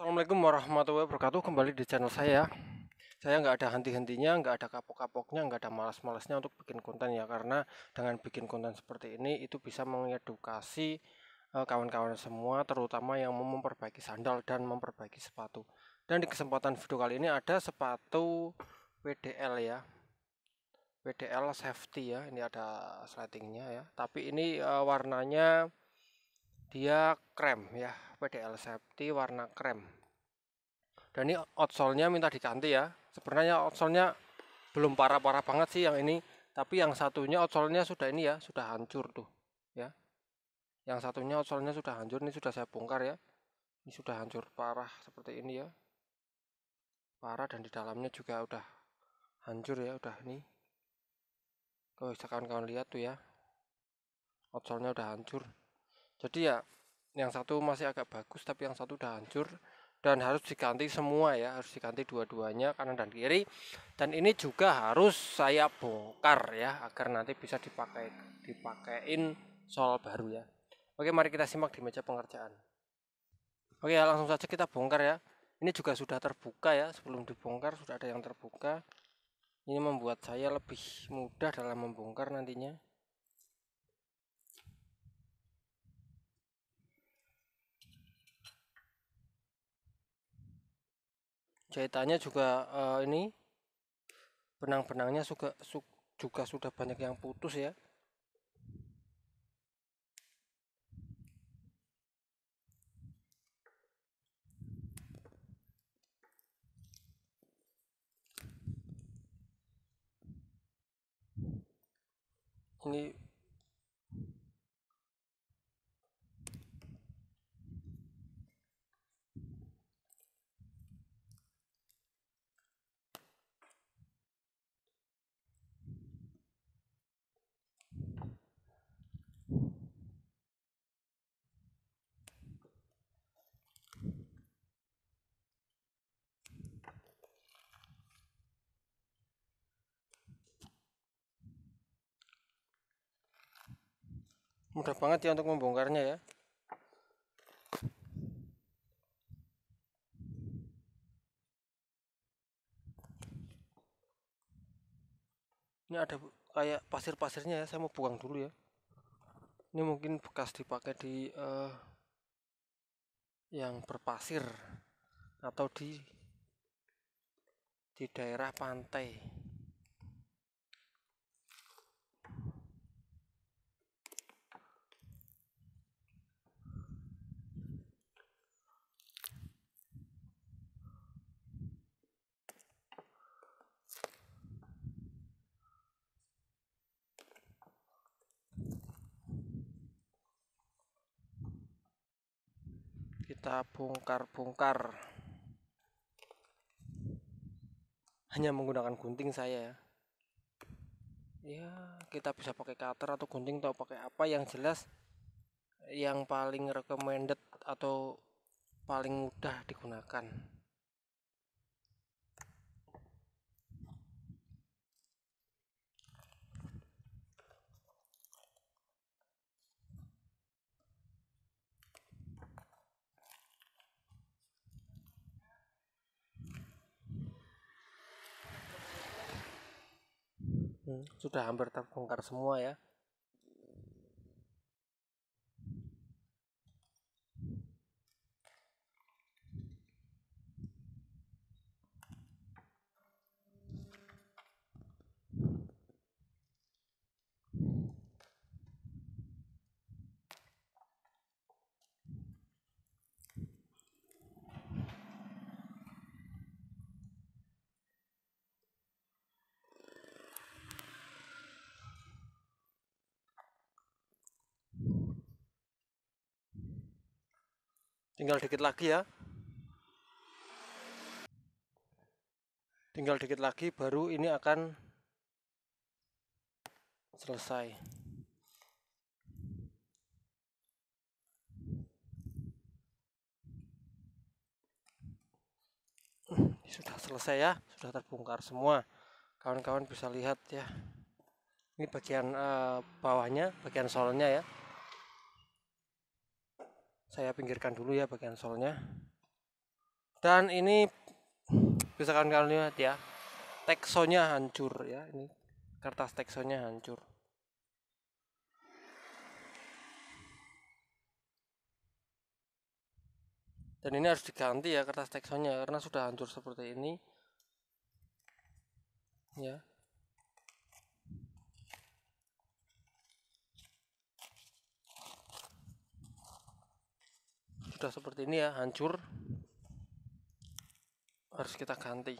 Assalamualaikum warahmatullahi wabarakatuh. Kembali di channel saya. Saya nggak ada henti-hentinya nggak ada kapok-kapoknya nggak ada malas-malasnya untuk bikin konten ya. Karena dengan bikin konten seperti ini itu bisa mengedukasi eh, kawan-kawan semua terutama yang mau memperbaiki sandal dan memperbaiki sepatu. Dan di kesempatan video kali ini ada sepatu WDL ya. WDL safety ya. Ini ada slatingnya ya. Tapi ini uh, warnanya dia krem ya PDL safety warna krem. Dan ini outsole-nya minta diganti ya. Sebenarnya outsole-nya belum parah-parah banget sih yang ini tapi yang satunya outsole-nya sudah ini ya sudah hancur tuh ya. Yang satunya outsole-nya sudah hancur ini sudah saya bongkar ya. Ini sudah hancur parah seperti ini ya. Parah dan di dalamnya juga udah hancur ya udah ini. Kalau kawan-kawan lihat tuh ya outsole-nya udah hancur jadi ya yang satu masih agak bagus tapi yang satu udah hancur. Dan harus diganti semua ya harus diganti dua-duanya kanan dan kiri. Dan ini juga harus saya bongkar ya agar nanti bisa dipakai dipakein sol baru ya. Oke mari kita simak di meja pengerjaan. Oke langsung saja kita bongkar ya. Ini juga sudah terbuka ya sebelum dibongkar sudah ada yang terbuka. Ini membuat saya lebih mudah dalam membongkar nantinya jahitannya juga uh, ini benang-benangnya juga juga sudah banyak yang putus ya. Ini mudah banget ya untuk membongkarnya ya. Ini ada kayak pasir-pasirnya ya saya mau buang dulu ya. Ini mungkin bekas dipakai di uh, yang berpasir atau di di daerah pantai kita bongkar-bongkar. Hanya menggunakan gunting saya ya. Ya kita bisa pakai cutter atau gunting atau pakai apa. Yang jelas yang paling recommended atau paling mudah digunakan Hmm, sudah hampir terbongkar semua ya tinggal dikit lagi ya. Tinggal dikit lagi baru ini akan selesai. Sudah selesai ya sudah terbongkar semua. Kawan-kawan bisa lihat ya. Ini bagian uh, bawahnya bagian solnya ya saya pinggirkan dulu ya bagian solnya. Dan ini bisa kalian lihat ya teksonya hancur ya. Ini kertas teksonya hancur. Dan ini harus diganti ya kertas teksonya karena sudah hancur seperti ini. Ya sudah seperti ini ya hancur. Harus kita ganti.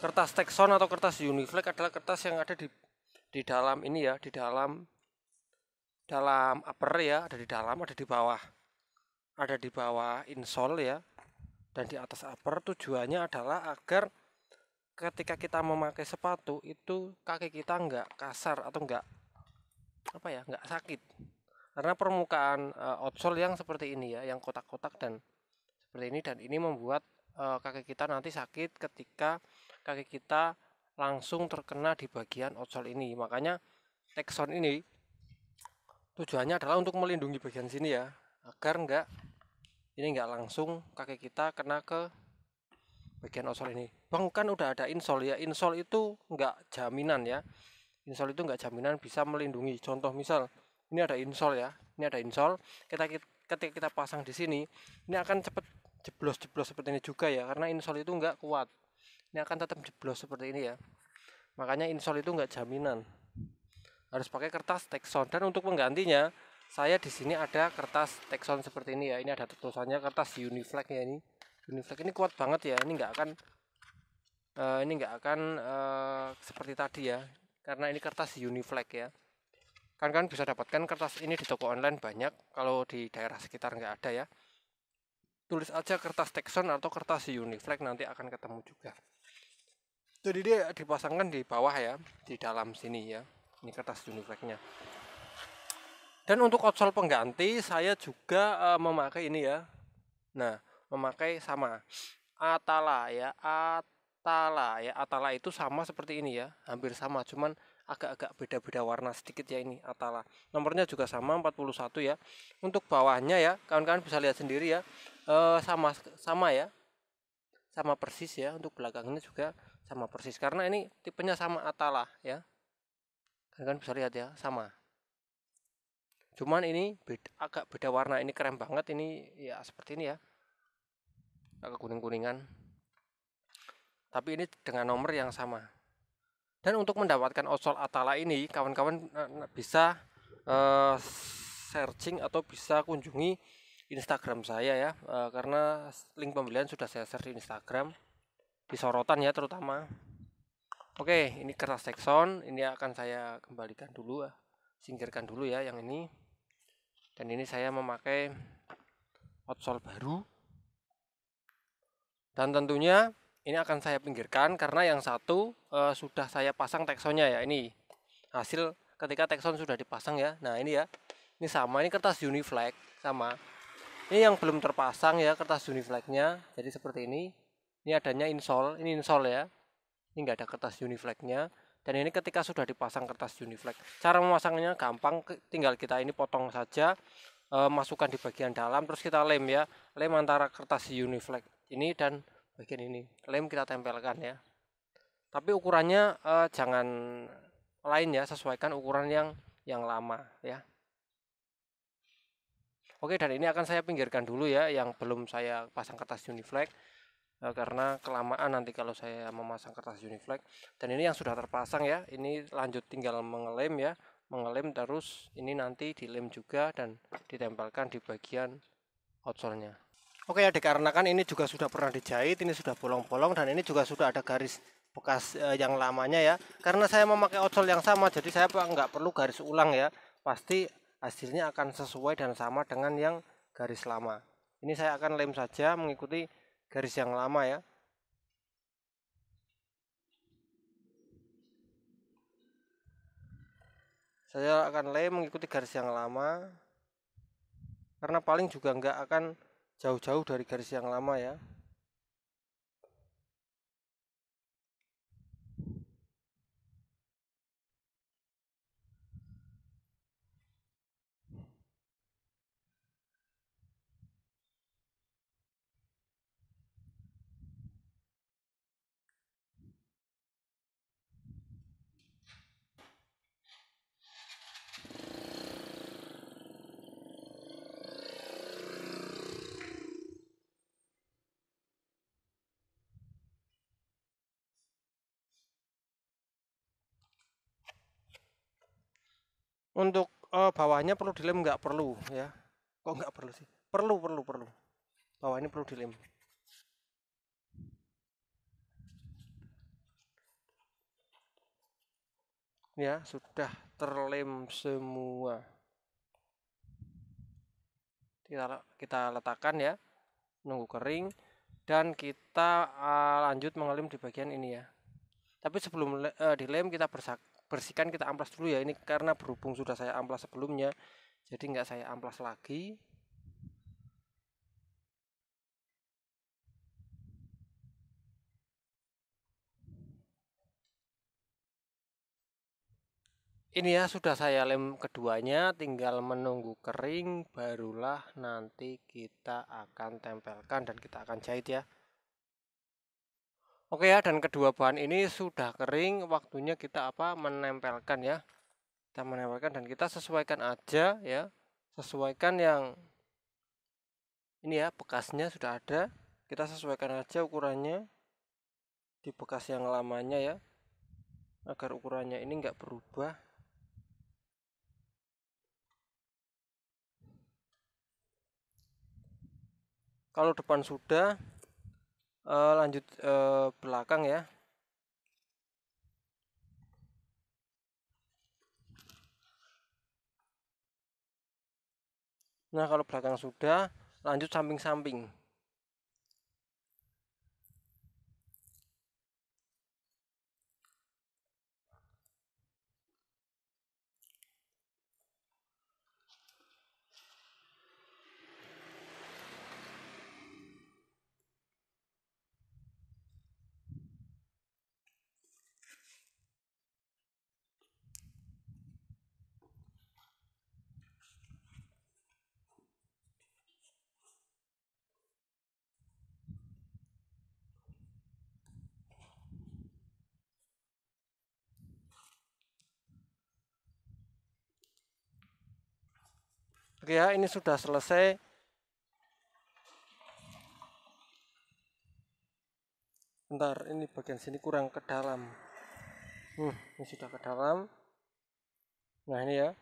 Kertas Texon atau kertas Uniflex adalah kertas yang ada di di dalam ini ya di dalam dalam upper ya ada di dalam ada di bawah. Ada di bawah insole ya dan di atas upper. Tujuannya adalah agar ketika kita memakai sepatu itu kaki kita enggak kasar atau enggak apa ya enggak sakit. Karena permukaan uh, outsole yang seperti ini ya yang kotak-kotak dan seperti ini dan ini membuat uh, kaki kita nanti sakit ketika kaki kita langsung terkena di bagian outsole ini. Makanya Texon ini tujuannya adalah untuk melindungi bagian sini ya agar enggak ini enggak langsung kaki kita kena ke bagian outsole ini. Bang kan udah ada insole ya insole itu enggak jaminan ya insole itu enggak jaminan bisa melindungi. Contoh misal ini ada insole ya ini ada insole kita ketika kita pasang di sini ini akan cepat jeblos-jeblos seperti ini juga ya karena insole itu enggak kuat. Ini akan tetap jeblos seperti ini ya. Makanya insole itu enggak jaminan. Harus pakai kertas Texon. Dan untuk penggantinya saya di sini ada kertas Texon seperti ini ya. Ini ada tulisannya kertas Uniflex ya ini. Uniflex ini kuat banget ya. Ini enggak akan uh, ini enggak akan uh, seperti tadi ya karena ini kertas Uniflex ya. Kan kan bisa dapatkan kertas ini di toko online banyak kalau di daerah sekitar nggak ada ya. Tulis aja kertas Texon atau kertas Uniflex nanti akan ketemu juga. Jadi dia dipasangkan di bawah ya di dalam sini ya ini kertas Uniflexnya. Dan untuk outsole pengganti saya juga uh, memakai ini ya. Nah memakai sama. Atala ya Atala ya Atala itu sama seperti ini ya hampir sama cuman agak-agak beda-beda warna sedikit ya ini Atala. Nomornya juga sama 41 ya. Untuk bawahnya ya kawan-kawan bisa lihat sendiri ya e, sama sama ya. Sama persis ya untuk belakangnya juga sama persis karena ini tipenya sama Atala ya. Kawan-kawan bisa lihat ya sama. Cuman ini beda, agak beda warna ini keren banget ini ya seperti ini ya. Agak kuning-kuningan tapi ini dengan nomor yang sama. Dan untuk mendapatkan outsole Atala ini kawan-kawan bisa uh, searching atau bisa kunjungi Instagram saya ya uh, karena link pembelian sudah saya share di Instagram di sorotan ya terutama. Oke ini kertas Texon ini akan saya kembalikan dulu singkirkan dulu ya yang ini. Dan ini saya memakai outsole baru. Dan tentunya ini akan saya pinggirkan karena yang satu uh, sudah saya pasang teksonnya ya ini. Hasil ketika tekson sudah dipasang ya. Nah ini ya. Ini sama ini kertas uniflex sama. Ini yang belum terpasang ya kertas uniflexnya jadi seperti ini. Ini adanya insole ini insole ya. Ini enggak ada kertas uniflexnya dan ini ketika sudah dipasang kertas uniflex cara memasangnya gampang tinggal kita ini potong saja e, masukkan di bagian dalam terus kita lem ya. Lem antara kertas uniflex ini dan bagian ini lem kita tempelkan ya. Tapi ukurannya eh, jangan lain ya sesuaikan ukuran yang yang lama ya. Oke dan ini akan saya pinggirkan dulu ya yang belum saya pasang kertas uniflex. Eh, karena kelamaan nanti kalau saya memasang kertas uniflex. Dan ini yang sudah terpasang ya ini lanjut tinggal mengelem ya. Mengelem terus ini nanti dilem juga dan ditempelkan di bagian outsole-nya Oke ya dikarenakan ini juga sudah pernah dijahit, ini sudah bolong-bolong dan ini juga sudah ada garis bekas eh, yang lamanya ya. Karena saya memakai outsole yang sama, jadi saya nggak perlu garis ulang ya. Pasti hasilnya akan sesuai dan sama dengan yang garis lama. Ini saya akan lem saja mengikuti garis yang lama ya. Saya akan lem mengikuti garis yang lama karena paling juga nggak akan jauh-jauh dari garis yang lama ya untuk uh, bawahnya perlu dilem nggak? Perlu ya. Kok nggak perlu sih? Perlu perlu perlu. Bawah ini perlu dilem. Ya sudah terlem semua. Kita kita letakkan ya. Nunggu kering. Dan kita uh, lanjut mengelem di bagian ini ya. Tapi sebelum uh, dilem kita bersihkan kita amplas dulu ya. Ini karena berhubung sudah saya amplas sebelumnya jadi nggak saya amplas lagi. Ini ya sudah saya lem keduanya tinggal menunggu kering barulah nanti kita akan tempelkan dan kita akan jahit ya Oke ya dan kedua bahan ini sudah kering waktunya kita apa menempelkan ya. Kita menempelkan dan kita sesuaikan aja ya. Sesuaikan yang ini ya bekasnya sudah ada. Kita sesuaikan aja ukurannya di bekas yang lamanya ya agar ukurannya ini enggak berubah. Kalau depan sudah uh, lanjut uh, belakang ya. Nah kalau belakang sudah lanjut samping-samping Oke ya, ini sudah selesai. Bentar, ini bagian sini kurang ke dalam. Hmm, ini sudah ke dalam. Nah ini ya,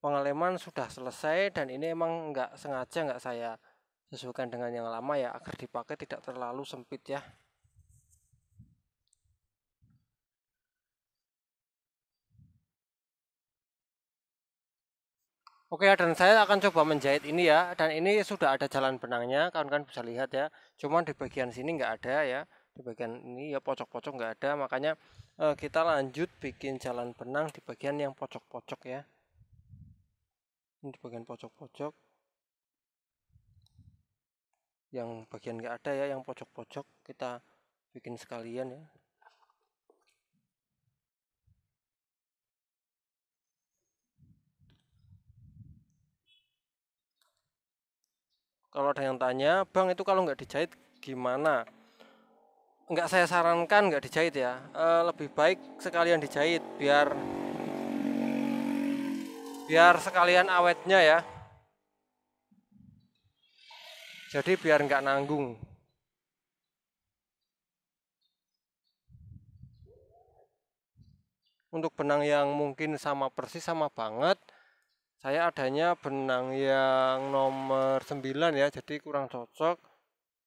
pengaleman sudah selesai dan ini emang nggak sengaja nggak saya sesuaikan dengan yang lama ya agar dipakai tidak terlalu sempit ya. Oke dan saya akan coba menjahit ini ya. Dan ini sudah ada jalan benangnya kawan-kawan bisa lihat ya. Cuman di bagian sini nggak ada ya. Di bagian ini ya pojok-pojok nggak ada. Makanya eh, kita lanjut bikin jalan benang di bagian yang pojok-pojok ya. Ini di bagian pojok-pojok yang bagian nggak ada ya yang pojok-pojok kita bikin sekalian ya kalau ada yang tanya bang itu kalau nggak dijahit gimana? Nggak saya sarankan nggak dijahit ya. E, lebih baik sekalian dijahit biar biar sekalian awetnya ya. Jadi biar nggak nanggung. Untuk benang yang mungkin sama persis sama banget saya adanya benang yang nomor 9 ya jadi kurang cocok.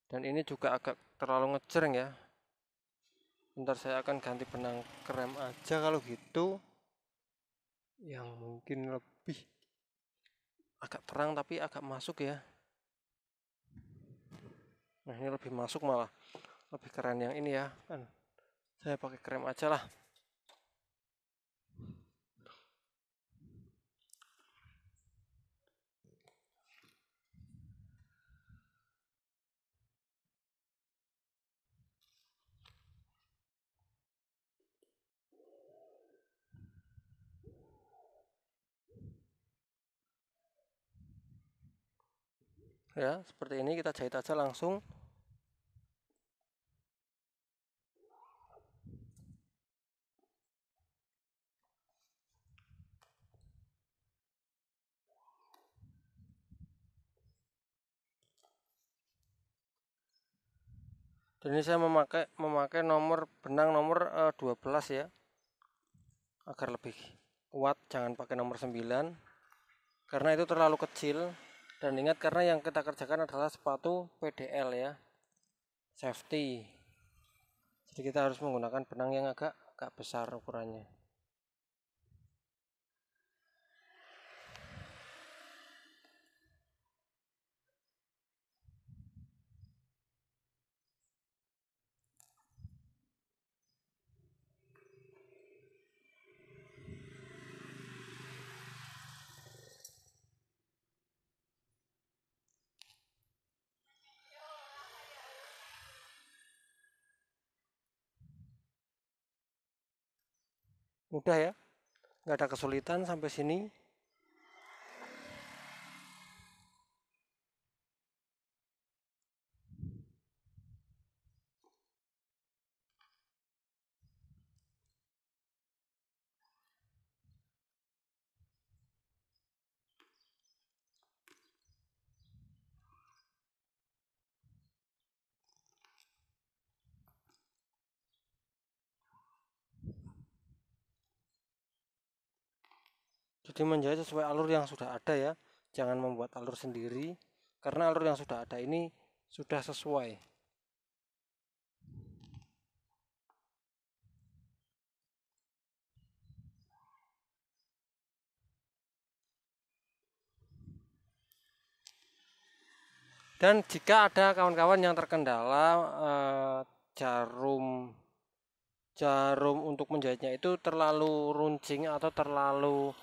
Dan ini juga agak terlalu ngecereng ya. Bentar saya akan ganti benang krem aja kalau gitu. Yang mungkin lebih agak terang tapi agak masuk ya. Nah ini lebih masuk malah. Lebih keren yang ini ya. Kan saya pakai krem aja lah ya seperti ini kita jahit aja langsung. Dan ini saya memakai memakai nomor benang nomor uh, eh, 12 ya. Agar lebih kuat jangan pakai nomor 9 karena itu terlalu kecil dan ingat karena yang kita kerjakan adalah sepatu PDL ya. Safety. Jadi kita harus menggunakan benang yang agak agak besar ukurannya mudah ya. Nggak ada kesulitan sampai sini jadi menjahit sesuai alur yang sudah ada ya. Jangan membuat alur sendiri. Karena alur yang sudah ada ini sudah sesuai. Dan jika ada kawan-kawan yang terkendala eh, jarum jarum untuk menjahitnya itu terlalu runcing atau terlalu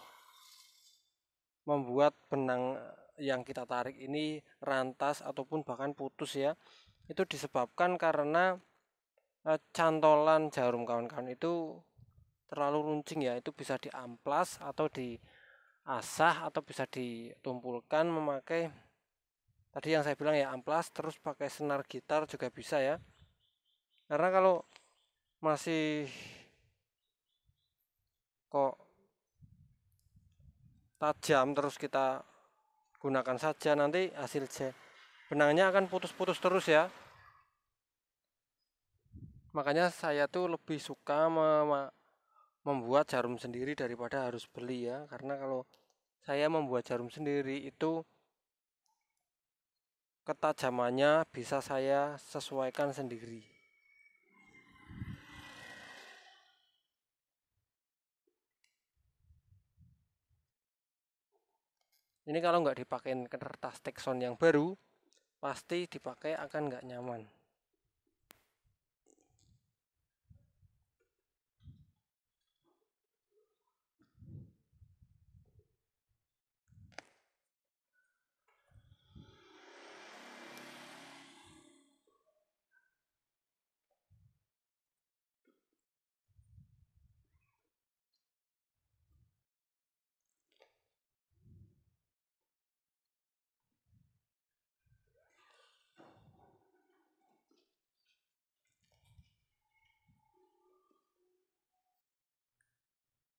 membuat benang yang kita tarik ini rantas ataupun bahkan putus ya. Itu disebabkan karena e, cantolan jarum kawan-kawan itu terlalu runcing ya. Itu bisa diamplas atau diasah atau bisa ditumpulkan memakai tadi yang saya bilang ya amplas terus pakai senar gitar juga bisa ya. Karena kalau masih kok tajam terus kita gunakan saja nanti hasil benangnya akan putus-putus terus ya. Makanya saya tuh lebih suka membuat jarum sendiri daripada harus beli ya. Karena kalau saya membuat jarum sendiri itu ketajamannya bisa saya sesuaikan sendiri ini kalau nggak dipakai kertas Texon yang baru pasti dipakai akan nggak nyaman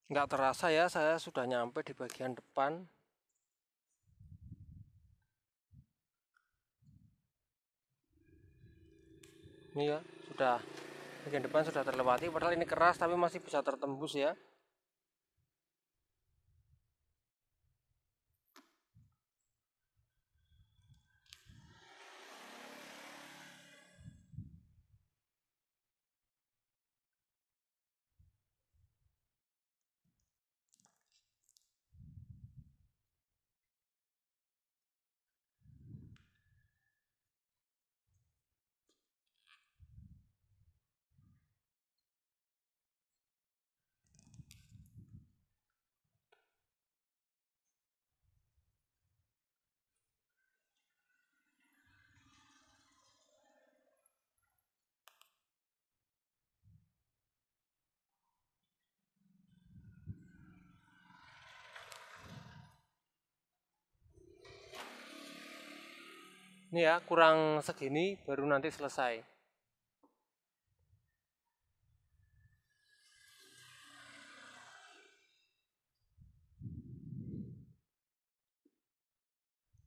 nggak terasa ya saya sudah nyampe di bagian depan. Ini ya sudah bagian depan sudah terlewati padahal ini keras tapi masih bisa tertembus ya ini ya kurang segini baru nanti selesai.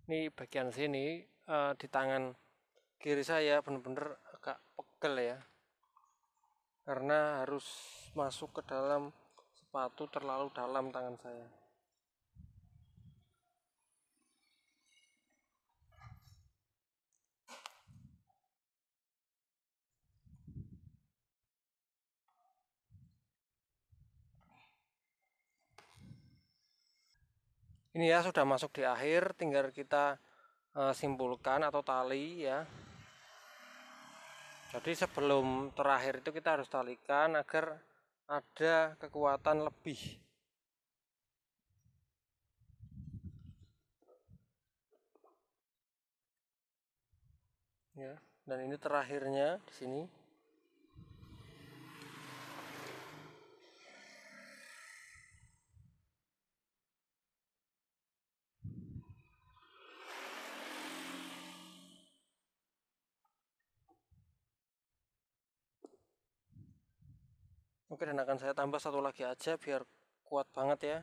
Ini bagian sini uh, di tangan kiri saya benar-benar agak pegel ya. Karena harus masuk ke dalam sepatu terlalu dalam tangan saya ini ya sudah masuk di akhir tinggal kita uh, simpulkan atau tali ya. Jadi sebelum terakhir itu kita harus talikan agar ada kekuatan lebih. Ya dan ini terakhirnya di sini Oke dan akan saya tambah satu lagi aja biar kuat banget ya.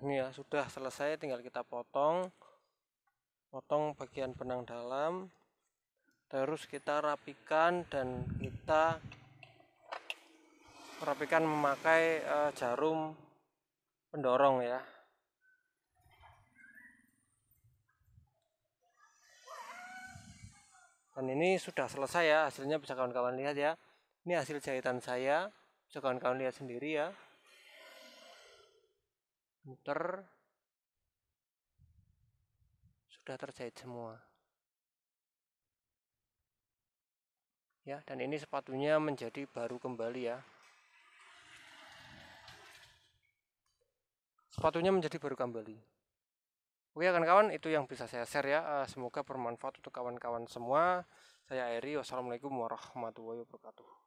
Ini ya sudah selesai tinggal kita potong. Potong bagian benang dalam. Terus kita rapikan dan kita merapikan memakai uh, jarum pendorong ya. Dan ini sudah selesai ya hasilnya bisa kawan-kawan lihat ya. Ini hasil jahitan saya bisa kawan-kawan lihat sendiri ya. Muter. Sudah terjahit semua. Ya dan ini sepatunya menjadi baru kembali ya sepatunya menjadi baru kembali. Oke kawan-kawan itu yang bisa saya share ya. Eh, semoga bermanfaat untuk kawan-kawan semua. Saya Eri wassalamualaikum warahmatullahi wabarakatuh